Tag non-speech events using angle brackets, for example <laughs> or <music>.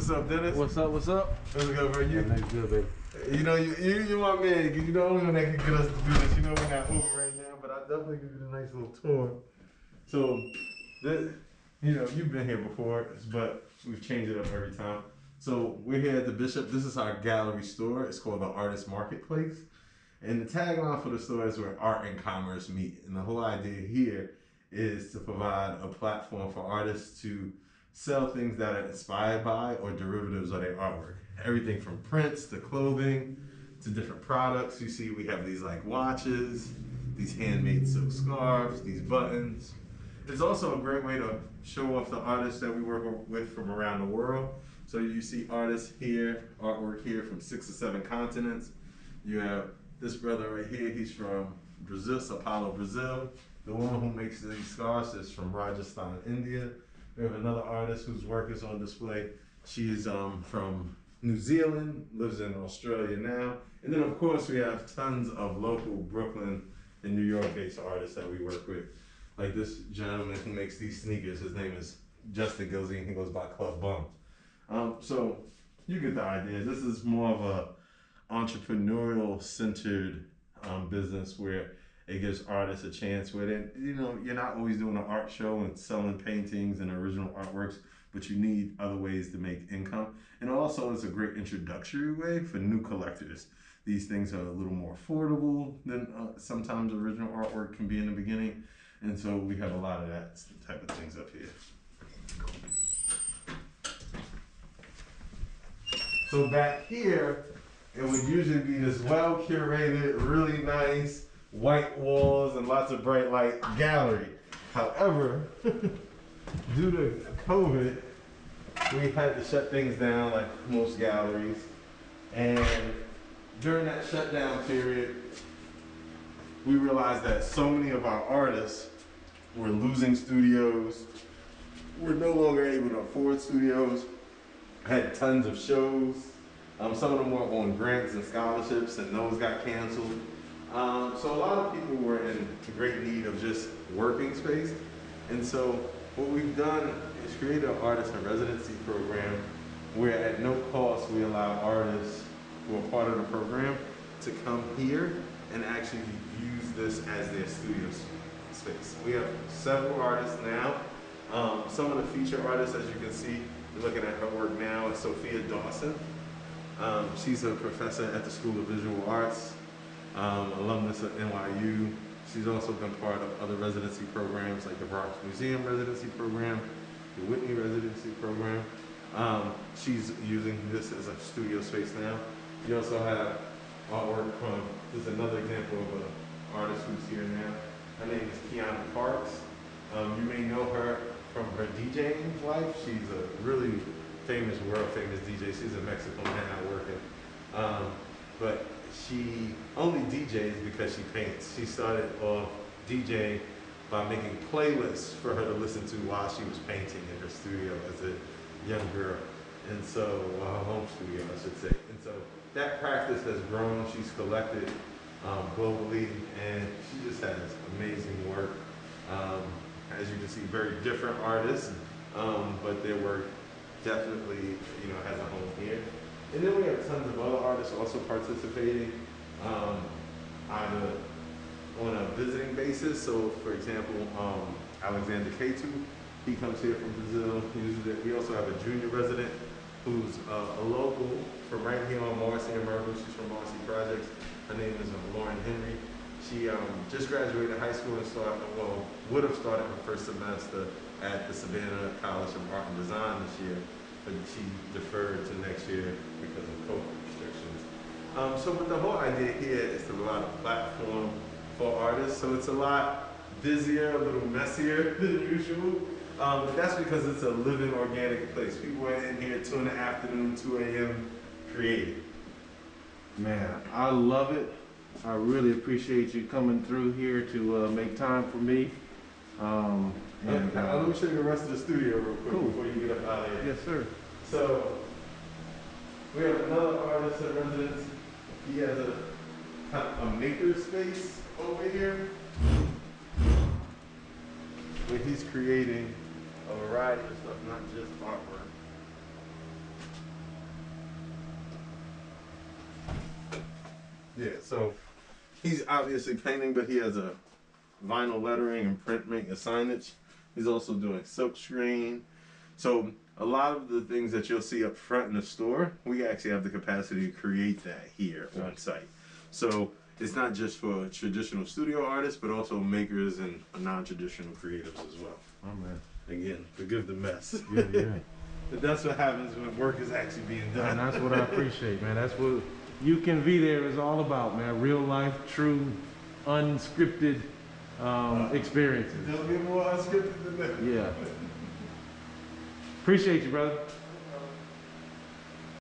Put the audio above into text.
What's up, Dennis? What's up? What's up? What's good, bro? You, Everything's good, baby. you know, you, you, you my man. 'cause You the only one that can get us to do this. You know, we're not over right now, but I definitely give you a nice little tour. So, this, you know, you've been here before, but we've changed it up every time. So we're here at the Bishop. This is our gallery store. It's called the Artist Marketplace. And the tagline for the store is where art and commerce meet. And the whole idea here is to provide a platform for artists to sell things that are inspired by or derivatives of their artwork. Everything from prints to clothing to different products. You see, we have these like watches, these handmade silk scarves, these buttons. It's also a great way to show off the artists that we work with from around the world. So you see artists here, artwork here from six or seven continents. You have this brother right here, he's from Brazil, Sao Paulo, Brazil. The woman who makes these scarves is from Rajasthan, India. We have another artist whose work is on display. She's um, from New Zealand, lives in Australia now. And then, of course, we have tons of local Brooklyn and New York based artists that we work with. Like this gentleman who makes these sneakers, his name is Justin and he goes by Club Bum. Um, so you get the idea. This is more of a entrepreneurial centered um, business where it gives artists a chance with it. You know, you're not always doing an art show and selling paintings and original artworks, but you need other ways to make income. And also, it's a great introductory way for new collectors. These things are a little more affordable than uh, sometimes original artwork can be in the beginning. And so we have a lot of that type of things up here. So back here, it would usually be this well curated, really nice white walls and lots of bright light gallery. However, <laughs> due to COVID, we had to shut things down like most galleries. And during that shutdown period, we realized that so many of our artists were losing studios. We're no longer able to afford studios. Had tons of shows. Um, some of them were on grants and scholarships, and those got canceled. Um, so a lot of people were in great need of just working space. And so what we've done is created an artist residency program where at no cost we allow artists who are part of the program to come here and actually use this as their studio space. We have several artists now. Um, some of the feature artists, as you can see, you're looking at her work now, is Sophia Dawson. Um, she's a professor at the School of Visual Arts, um, alumnus of NYU. She's also been part of other residency programs like the Bronx Museum residency program, the Whitney residency program. Um, she's using this as a studio space now. You also have artwork from, this is another example of an artist who's here now. Her name is Kiana Parks. Um, you may know her from her DJing life. She's a really famous, world famous DJ. She's in Mexico now working. Um, but she only DJs because she paints. She started off DJing by making playlists for her to listen to while she was painting in her studio as a young girl. And so, her home studio, I should say. And so that practice has grown. She's collected um, globally, and she just has amazing work. Um, as you can see, very different artists, um, but their work definitely, you know, has a. And then we have tons of other artists also participating, um, either on a visiting basis. So, for example, um, Alexander Ketu, he comes here from Brazil. We also have a junior resident who's uh, a local from right here on Marcy and. She's from Marcy Projects. Her name is uh, Lauren Henry. She um, just graduated high school and started, well, would have started her first semester at the Savannah College of Art and Design this year, but she deferred to next year because of COVID restrictions. Um, so, but the whole idea here is to provide a platform for artists. So it's a lot busier, a little messier <laughs> than usual. Um, but that's because it's a living, organic place. People are in here two in the afternoon, 2 a.m. creating. Man, I love it. I really appreciate you coming through here to uh, make time for me. Um, now uh, let me show you the rest of the studio real quick cool. before you get up out of here. Yes, sir. So we have another artist in residence. He has a a maker space over here where he's creating a variety of stuff, not just artwork. Yeah, so he's obviously painting, but he has a vinyl lettering and printmaking signage. He's also doing silk screen. So a lot of the things that you'll see up front in the store, we actually have the capacity to create that here on site. So it's not just for traditional studio artists, but also makers and non-traditional creatives as well. Oh man. Again, forgive the mess. Yeah, yeah. <laughs> but that's what happens when work is actually being done. And done. that's what I appreciate, man. That's what You Can V There is all about, man. Real life, true, unscripted um, experiences. Don't get more unscripted than that. Yeah. Appreciate you, brother.